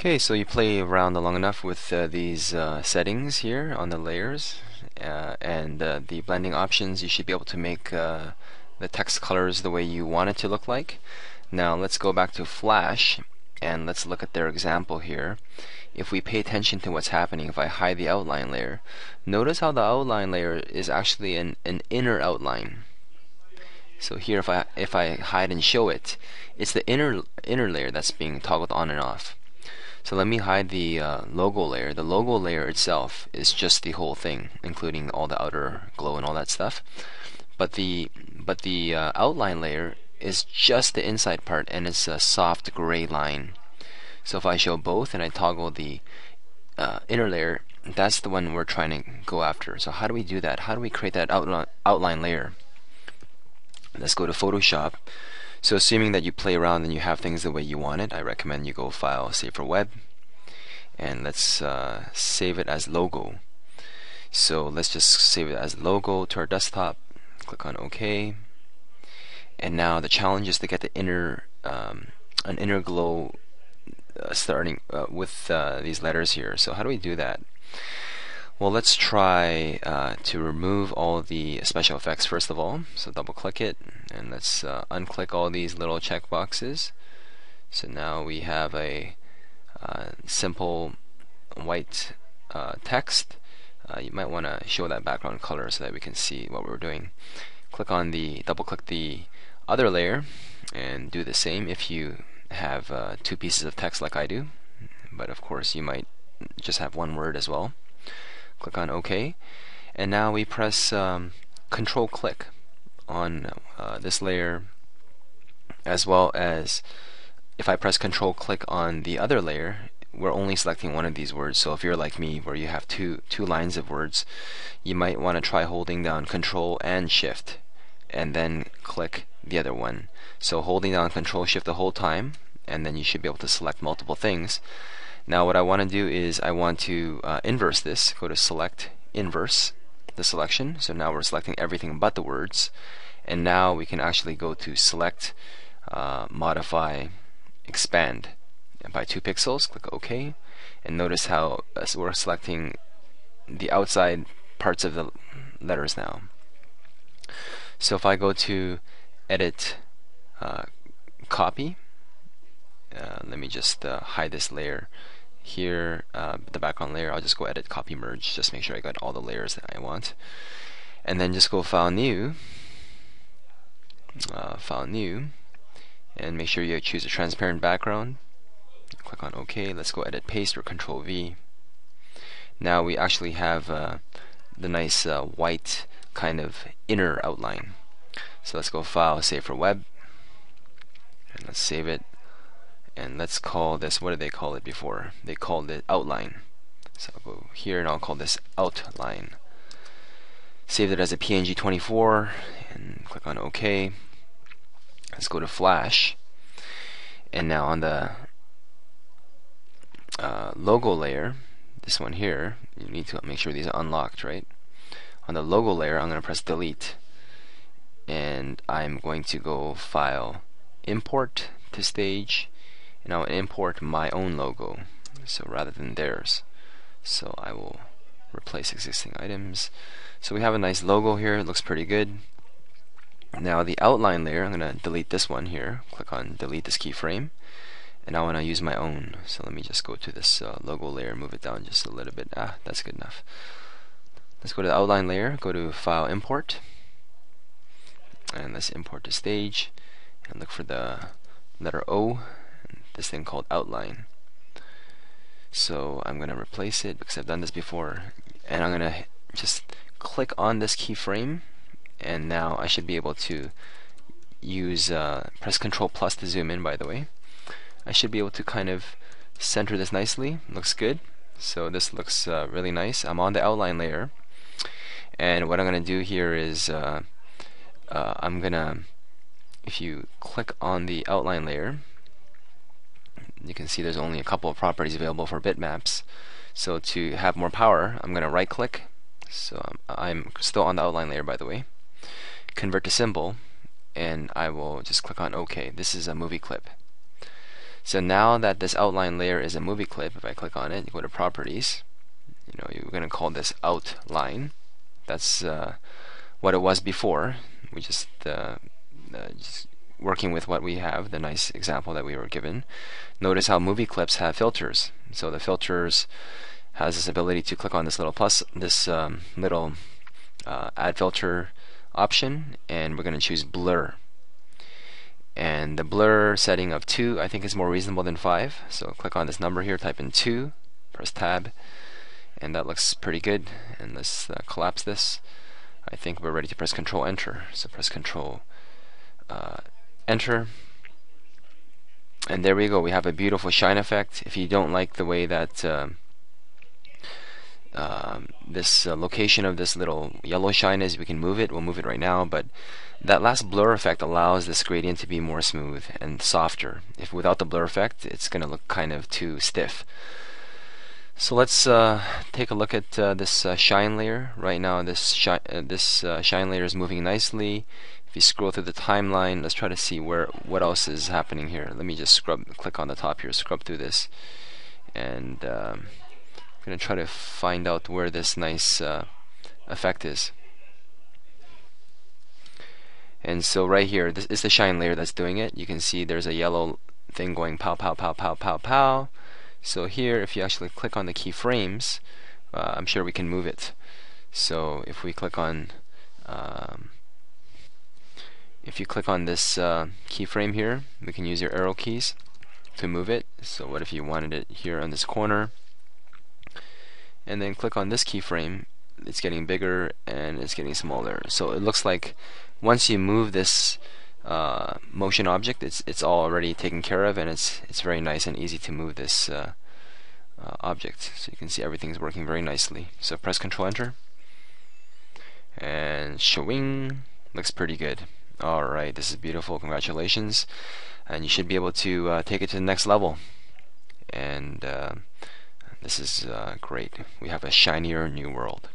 Okay, so you play around long enough with uh, these uh, settings here on the layers uh, and uh, the blending options, you should be able to make uh, the text colors the way you want it to look like. Now let's go back to Flash and let's look at their example here. If we pay attention to what's happening, if I hide the outline layer, notice how the outline layer is actually an, an inner outline. So here if I if I hide and show it, it's the inner inner layer that's being toggled on and off. So let me hide the uh, logo layer. The logo layer itself is just the whole thing, including all the outer glow and all that stuff. But the but the uh, outline layer is just the inside part, and it's a soft gray line. So if I show both and I toggle the uh, inner layer, that's the one we're trying to go after. So how do we do that? How do we create that outline outline layer? Let's go to Photoshop. So assuming that you play around and you have things the way you want it, I recommend you go File, Save for Web, and let's uh, save it as logo. So let's just save it as logo to our desktop. Click on OK. And now the challenge is to get the inner um, an inner glow uh, starting uh, with uh, these letters here. So how do we do that? Well, let's try uh, to remove all the special effects first of all. So double click it and let's uh, unclick all these little checkboxes. So now we have a uh, simple white uh, text. Uh, you might want to show that background color so that we can see what we're doing. Click on the, double click the other layer and do the same if you have uh, two pieces of text like I do. But of course you might just have one word as well click on OK. And now we press um, control click on uh, this layer as well as if I press control click on the other layer we're only selecting one of these words. So if you're like me where you have two two lines of words you might want to try holding down control and shift and then click the other one. So holding down control shift the whole time and then you should be able to select multiple things now what I want to do is I want to uh, inverse this. Go to select inverse the selection. So now we're selecting everything but the words. And now we can actually go to select, uh, modify, expand. And by two pixels, click OK. And notice how uh, we're selecting the outside parts of the letters now. So if I go to edit uh, copy, uh, let me just uh, hide this layer here uh, the background layer I'll just go edit copy merge just make sure I got all the layers that I want. And then just go file new uh, file new and make sure you choose a transparent background. Click on OK let's go edit paste or control V. Now we actually have uh, the nice uh, white kind of inner outline. So let's go file save for web. And let's save it and let's call this what did they call it before? They called it outline. So I'll go here and I'll call this outline. Save it as a PNG 24 and click on OK. Let's go to flash. And now on the uh, logo layer this one here you need to make sure these are unlocked right? On the logo layer I'm going to press delete. And I'm going to go file import to stage and I'll import my own logo so rather than theirs. So I will replace existing items. So we have a nice logo here. It looks pretty good. Now the outline layer I'm gonna delete this one here. Click on delete this keyframe. And I want to use my own so let me just go to this uh, logo layer move it down just a little bit. Ah that's good enough. Let's go to the outline layer go to file import. And let's import to stage and look for the letter O this thing called outline. So I'm going to replace it because I've done this before. And I'm going to just click on this keyframe and now I should be able to use uh, press control plus to zoom in by the way. I should be able to kind of center this nicely. Looks good. So this looks uh, really nice. I'm on the outline layer. And what I'm gonna do here is uh, uh I'm gonna if you click on the outline layer you can see there's only a couple of properties available for bitmaps. So to have more power I'm gonna right click so I'm, I'm still on the outline layer by the way. Convert to symbol and I will just click on OK. This is a movie clip. So now that this outline layer is a movie clip, if I click on it, you go to properties, you know, you're going to call this outline. That's uh, what it was before. We just, uh, uh, just working with what we have, the nice example that we were given. Notice how movie clips have filters. So the filters has this ability to click on this little plus, this um, little uh, add filter option, and we're going to choose blur. And the blur setting of 2 I think is more reasonable than 5. So click on this number here, type in 2, press tab, and that looks pretty good. And let's uh, collapse this. I think we're ready to press Control Enter. So press Control uh, Enter. And there we go. We have a beautiful shine effect. If you don't like the way that um, um, this uh, location of this little yellow shine is, we can move it. We'll move it right now. But that last blur effect allows this gradient to be more smooth and softer. If without the blur effect, it's going to look kind of too stiff. So let's uh, take a look at uh, this uh, shine layer. Right now, this shi uh, this uh, shine layer is moving nicely. If you scroll through the timeline, let's try to see where what else is happening here. Let me just scrub, click on the top here, scrub through this, and um, I'm gonna try to find out where this nice uh, effect is. And so right here, this is the shine layer that's doing it. You can see there's a yellow thing going pow pow pow pow pow pow. So here, if you actually click on the keyframes, uh, I'm sure we can move it. So if we click on, um, if you click on this uh, keyframe here, we can use your arrow keys to move it. So what if you wanted it here on this corner? And then click on this keyframe, it's getting bigger and it's getting smaller. So it looks like once you move this uh, motion object, it's it's all already taken care of, and it's it's very nice and easy to move this uh, uh, object. So you can see everything's working very nicely. So press Control Enter, and showing looks pretty good. All right, this is beautiful. Congratulations, and you should be able to uh, take it to the next level. And uh, this is uh, great. We have a shinier new world.